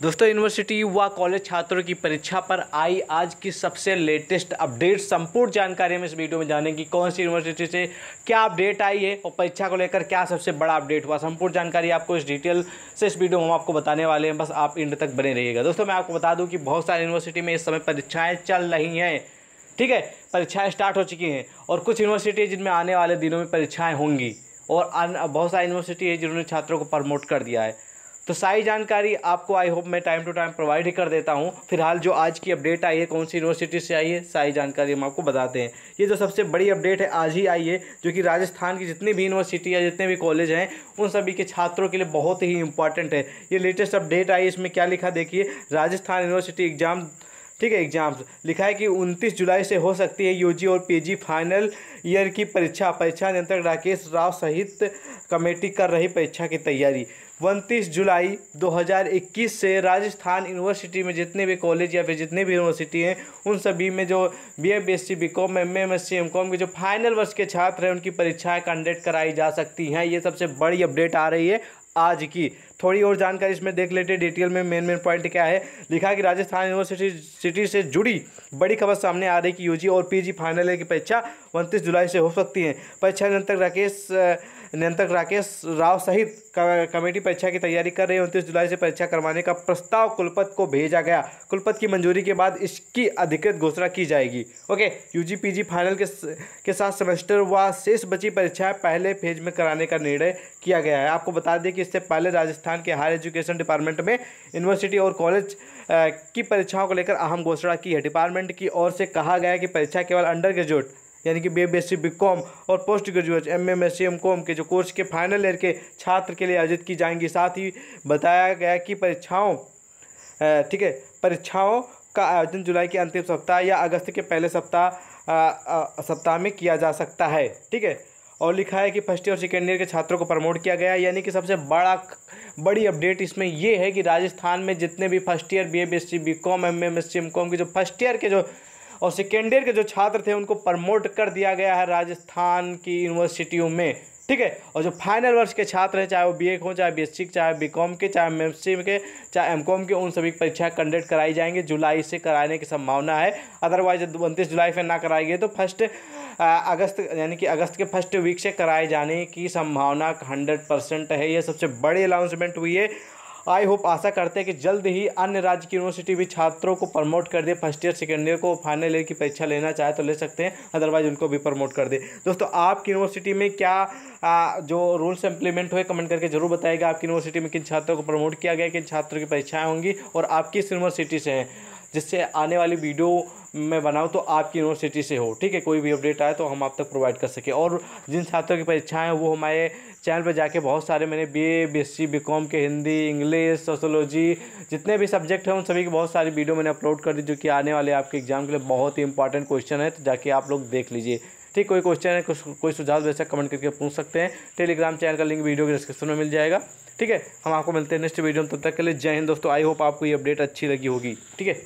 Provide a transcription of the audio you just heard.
दोस्तों यूनिवर्सिटी व कॉलेज छात्रों की परीक्षा पर आई आज की सबसे लेटेस्ट अपडेट संपूर्ण जानकारी हम इस वीडियो में जानेंगे कौन सी यूनिवर्सिटी से क्या अपडेट आई है और परीक्षा को लेकर क्या सबसे बड़ा अपडेट हुआ। संपूर्ण जानकारी आपको इस डिटेल से इस वीडियो में हम आपको बताने वाले हैं। बस आप इंड तक बने रहिएगा। दोस्तों, मैं आपको बता दूँ कि बहुत सारी यूनिवर्सिटी में इस समय परीक्षाएँ चल रही हैं। ठीक है, परीक्षाएँ स्टार्ट हो चुकी हैं और कुछ यूनिवर्सिटी जिनमें आने वाले दिनों में परीक्षाएँ होंगी और बहुत सारी यूनिवर्सिटी है जिन्होंने छात्रों को प्रमोट कर दिया है। तो सारी जानकारी आपको आई होप मैं टाइम टू टाइम प्रोवाइड ही कर देता हूँ। फ़िलहाल जो आज की अपडेट आई है, कौन सी यूनिवर्सिटी से आई है, सारी जानकारी हम आपको बताते हैं। ये जो सबसे बड़ी अपडेट है, आज ही आई है, जो कि राजस्थान की जितनी भी यूनिवर्सिटी या जितने भी कॉलेज हैं, उन सभी के छात्रों के लिए बहुत ही इंपॉर्टेंट है। ये लेटेस्ट अपडेट आई है, इसमें क्या लिखा, देखिए, राजस्थान यूनिवर्सिटी एग्ज़ाम ठीक है एग्ज़ाम्स लिखा है कि 29 जुलाई से हो सकती है यूजी और पीजी फाइनल ईयर की परीक्षा। परीक्षा नियंत्रक राकेश राव सहित कमेटी कर रही परीक्षा की तैयारी। उनतीस जुलाई 2021 से राजस्थान यूनिवर्सिटी में जितने भी कॉलेज या फिर जितने भी यूनिवर्सिटी हैं, उन सभी में जो B A B S C B com M M S C M com के जो फाइनल वर्ष के छात्र हैं, उनकी परीक्षाएँ कंडक्ट कराई जा सकती हैं। ये सबसे बड़ी अपडेट आ रही है आज की। थोड़ी और जानकारी इसमें देख लेते हैं। डिटेल में मेन मेन पॉइंट क्या है? लिखा कि राजस्थान यूनिवर्सिटी सिटी से जुड़ी बड़ी खबर सामने आ रही कि यूजी और पीजी फाइनल की परीक्षा उनतीस जुलाई से हो सकती है। परीक्षा नियंत्रक राकेश नियंत्रक राकेश राव सहित कमेटी परीक्षा की तैयारी कर रही है। उनतीस जुलाई से परीक्षा करवाने का प्रस्ताव कुलपत को भेजा गया। कुलपत की मंजूरी के बाद इसकी अधिकृत घोषणा की जाएगी। ओके यूजी पीजी फाइनल के के साथ सेमेस्टर व शेष बची परीक्षाएँ पहले फ़ेज़ में कराने का निर्णय किया गया है। आपको बता दें कि इससे पहले राजस्थान के हायर एजुकेशन डिपार्टमेंट में यूनिवर्सिटी और कॉलेज की परीक्षाओं को लेकर अहम घोषणा की है। डिपार्टमेंट की ओर से कहा गया कि परीक्षा केवल अंडर ग्रेजुएट, यानी कि B S C B com और post graduate M M S C M com के जो कोर्स के फाइनल ईयर के छात्र के लिए आयोजित की जाएँगी। साथ ही बताया गया कि परीक्षाओं ठीक है, परीक्षाओं का आयोजन जुलाई के अंतिम सप्ताह या अगस्त के पहले सप्ताह सप्ताह में किया जा सकता है। ठीक है और लिखा है कि फ़र्स्ट ईयर और सेकेंड ईयर के छात्रों को प्रमोट किया गया। यानी कि सबसे बड़ा बड़ी अपडेट इसमें ये है कि राजस्थान में जितने भी first year B A B S C B com M M S C M com के जो फ़र्स्ट ईयर के जो और सेकेंड ईयर के जो छात्र थे, उनको प्रमोट कर दिया गया है राजस्थान की यूनिवर्सिटियों में। ठीक है? और जो फाइनल वर्ष के छात्र हैं, चाहे वो बी ए हो, चाहे बी एस सी चाहे बी कॉम के, चाहे एम एस सी के, चाहे एम कॉम के, उन सभी परीक्षाएँ कंडक्ट कराई जाएँगी। जुलाई से कराने की संभावना है। अदरवाइज़ उनतीस जुलाई से ना कराई गई। तो फ़र्स्ट अगस्त यानी कि अगस्त के फ़र्स्ट वीक से कराए जाने की संभावना हंड्रेड परसेंट है ये सबसे बड़ी अनाउंसमेंट हुई है। आई होप आशा करते हैं कि जल्द ही अन्य राज्य की यूनिवर्सिटी भी छात्रों को प्रमोट कर दे फ़र्स्ट ईयर सेकेंड ईयर को फाइनल ईयर की परीक्षा लेना चाहे तो ले सकते हैं अदरवाइज़ उनको भी प्रमोट कर दे। दोस्तों आपकी यूनिवर्सिटी में क्या आ, जो रूल्स इंप्लीमेंट हुए कमेंट करके ज़रूर बताएगा आपकी यूनिवर्सिटी में किन छात्रों को प्रमोट किया गया किन छात्रों की परीक्षाएँ होंगी और आप किस यूनिवर्सिटी से हैं। जिससे आने वाली वीडियो मैं बनाऊँ तो आपकी यूनिवर्सिटी से हो। ठीक है, कोई भी अपडेट आए तो हम आप तक प्रोवाइड कर सकें। और जिन छात्रों की परीक्षाएँ हैं, वो हमारे चैनल पर जाके बहुत सारे मैंने B A B S C B com के हिंदी इंग्लिश सोशोलॉजी जितने भी सब्जेक्ट हैं, उन सभी की बहुत सारी वीडियो मैंने अपलोड कर दी, जो कि आने वाले आपके एग्ज़ाम के लिए बहुत ही इंपॉर्टेंट क्वेश्चन है तो जाके आप लोग देख लीजिए। ठीक, कोई क्वेश्चन है कोई सुझाव वैसे कमेंट करके पूछ सकते हैं। टेलीग्राम चैनल का लिंक वीडियो के डिस्क्रिप्शन में मिल जाएगा। ठीक है, हम आपको मिलते हैं नेक्स्ट वीडियो में, तब तक के लिए जय हिंद दोस्तों। आई होप आपको ये अपडेट अच्छी लगी होगी। ठीक है।